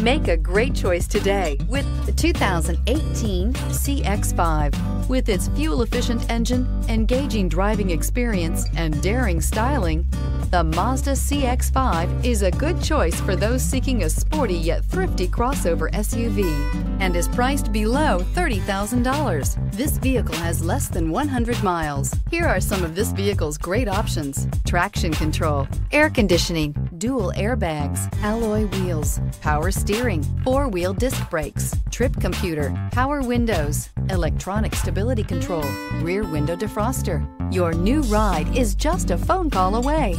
Make a great choice today with the 2018 CX-5. With its fuel-efficient engine, engaging driving experience, and daring styling, the Mazda CX-5 is a good choice for those seeking a sporty yet thrifty crossover SUV and is priced below $30,000. This vehicle has less than 100 miles. Here are some of this vehicle's great options. Traction control, air conditioning, dual airbags, alloy wheels, power steering, four-wheel disc brakes, trip computer, power windows, electronic stability control, rear window defroster. Your new ride is just a phone call away.